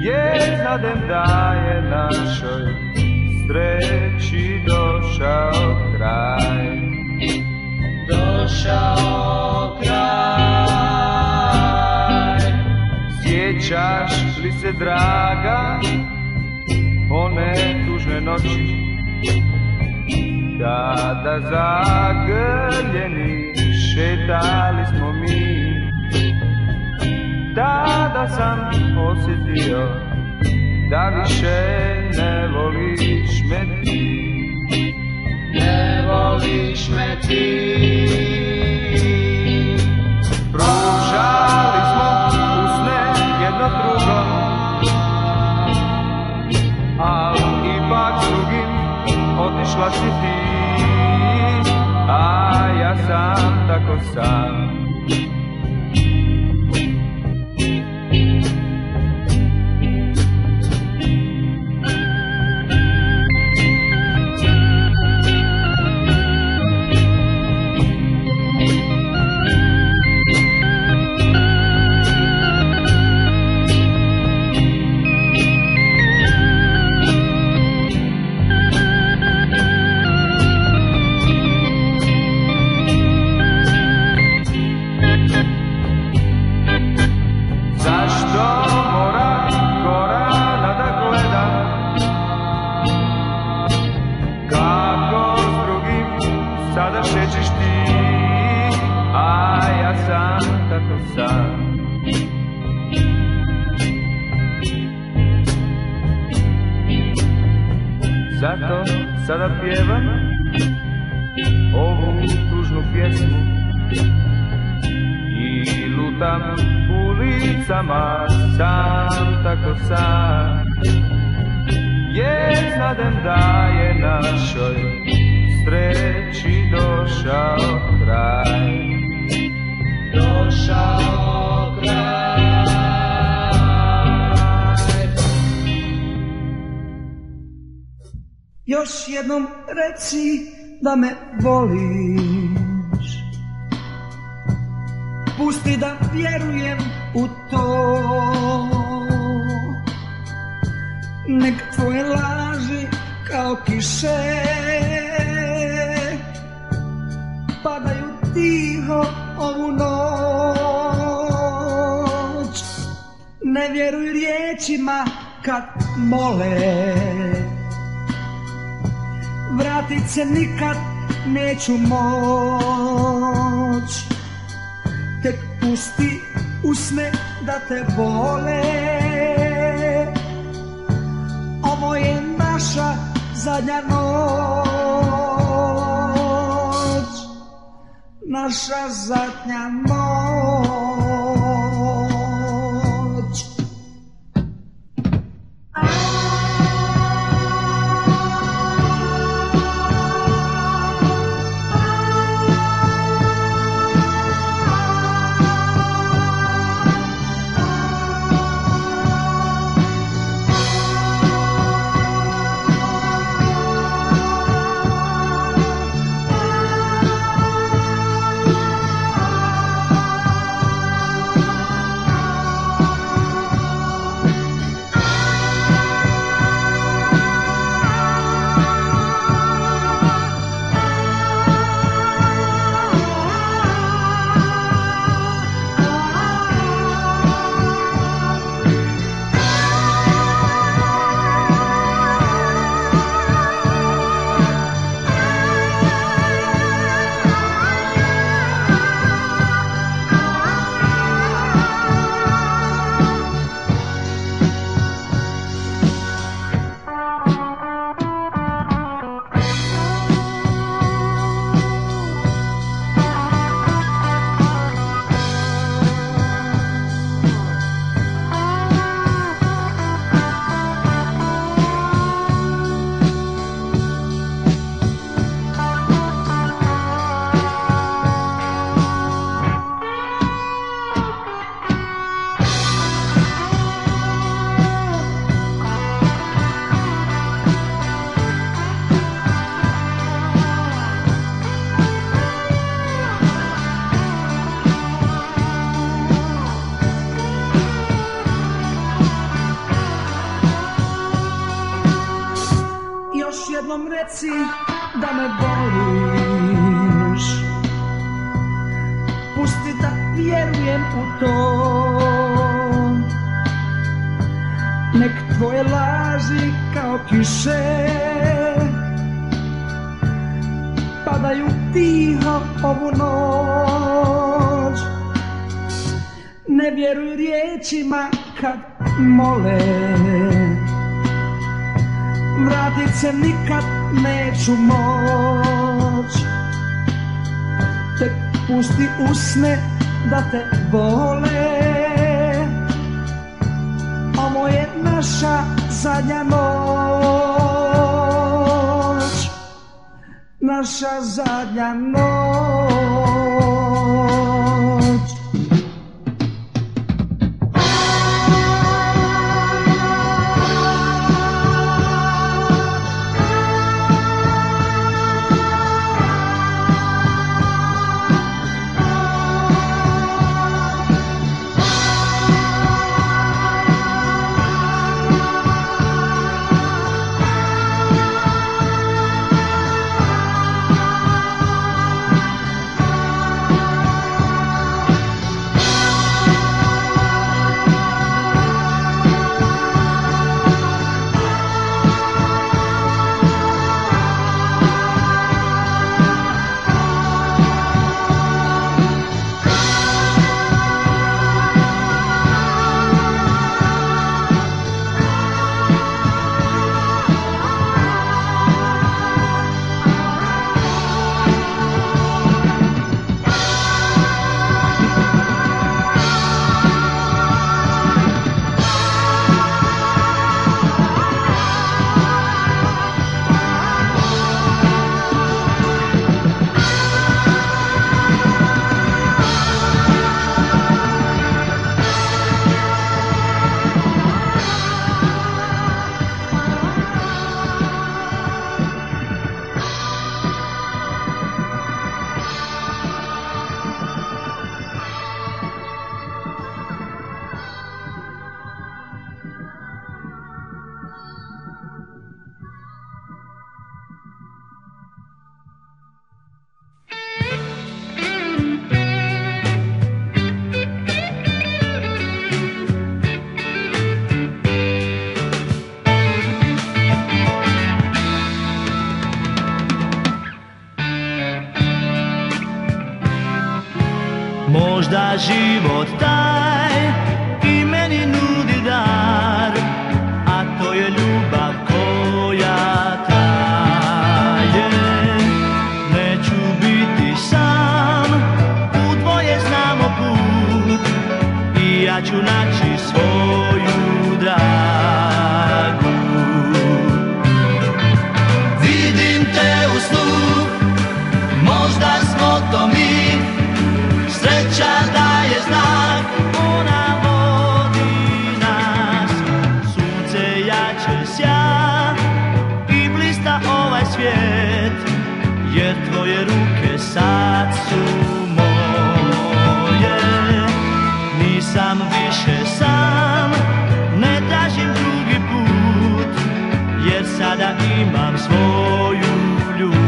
Jer da je našoj sreći došao kraj. Došao kraj. Sjećaš li se draga one tužne noći? Kada zagrljeni šetali smo mi Tada sam osjetio da više ne voliš me ti. Ne voliš me ti. Pružali smo usne jedno drugom Al ipak drugim otišla si ti A ja sam tako sam Zato sada pjevam ovu tužnu pjesmu i lutam ulicama sam tako sam. Jer znadem da je našoj sreći došao kraj. Došao Još jednom reci da me voliš. Pusti da vjerujem u to. Nek tvoje laži kao kiše Padaju tiho ovu noć. Ne vjeruj riječima kad mole Vratit se nikad neću moć. Tek pusti usne da te vole. Ovo je naša zadnja noć. Naša zadnja noć jednom reci da me voliš. Pusti da vjerujem u to. Nek tvoje laži kao kiše Padaju tiho ovu noć. Ne vjeruj riječima kad mole Vratit se nikad neću moć. Tek pusti usne da te vole. Ovo je naša zadnja noć. Naša zadnja noć Možda život taj i meni nudi dar A to je ljubav koja traje. Neću biti sam, u dvoje znamo put I ja ću naći svoju svoju ljubav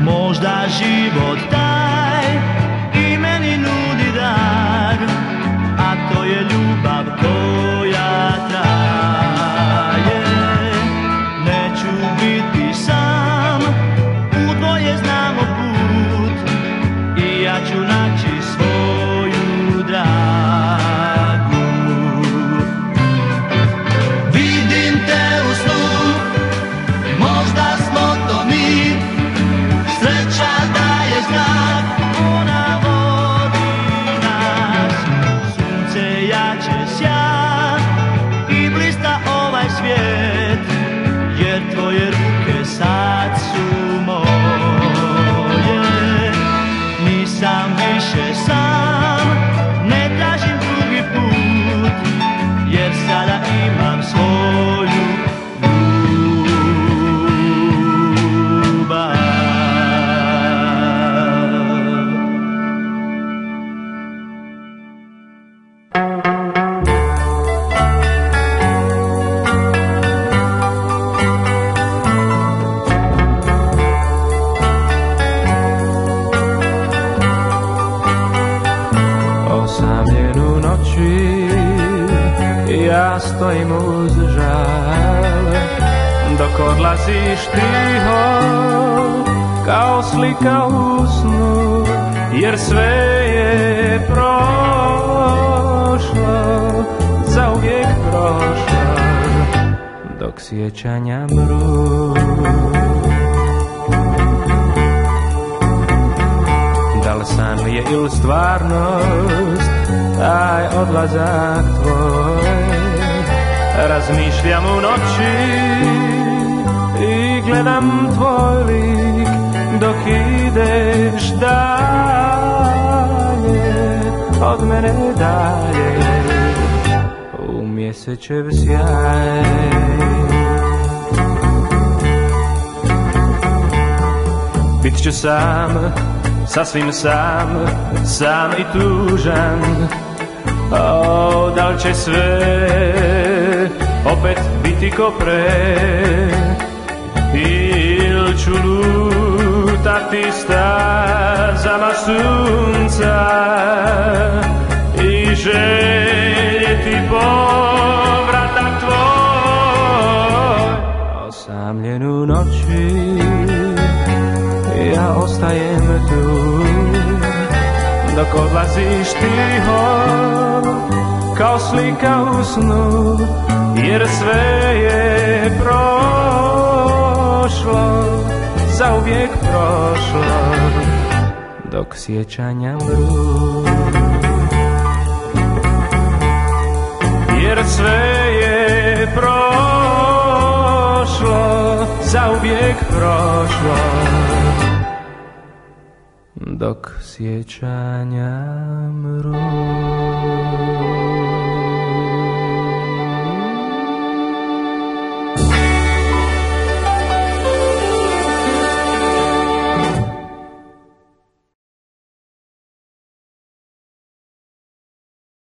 Možda život I ja ću Dok odlaziš tiho Kao slika u snu Jer sve je prošlo Zauvijek prošlo Dok sjećanja mru. Da li san je ili stvarnost Taj odlazak tvoj? Razmišljam u noći gledam tvoj lik Dok ideš dalje Od mene dalje. U mjesečev sjaj. Bit ću sam, sasvim sam, sam i tužan. O, da li će sve opet biti ko pre Il ciulut attista zamasunca i že ti povratak tvo Osamljenú noči ja ostajem tu, dok odlazíš ty ho kao slika usnu, jer sve je prošlo. Zauvijek prošlo Dok sjećanja mru. Jer sve je prošlo Zauvijek prošlo dok sjećanja.